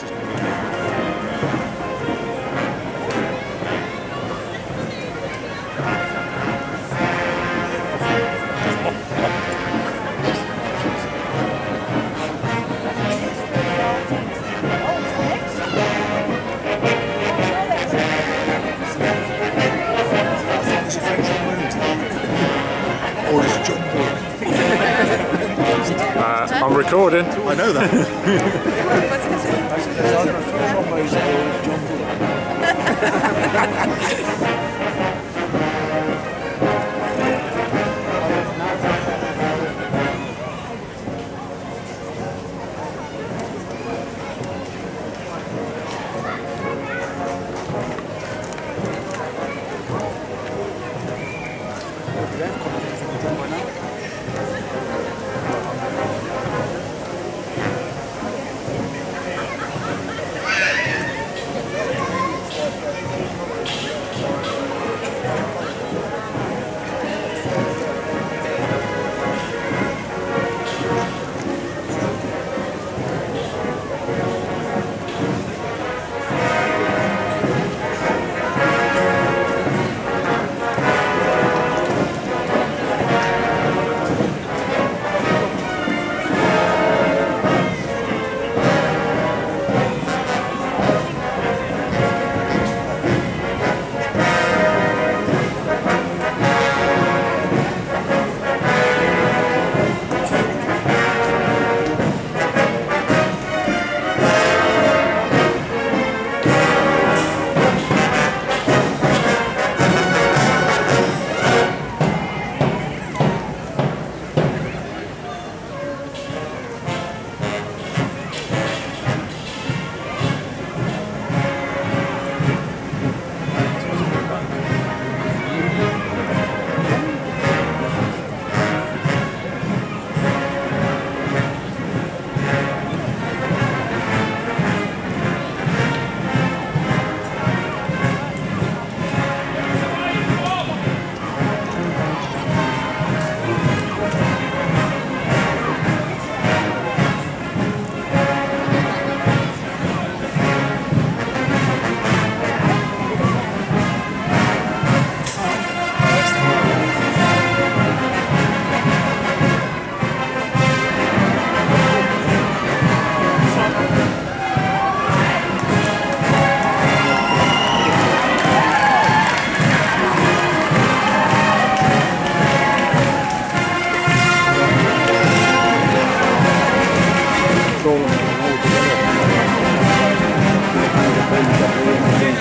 Is Uh, I'm recording. I know that. There's 然后我觉得这个我觉可以这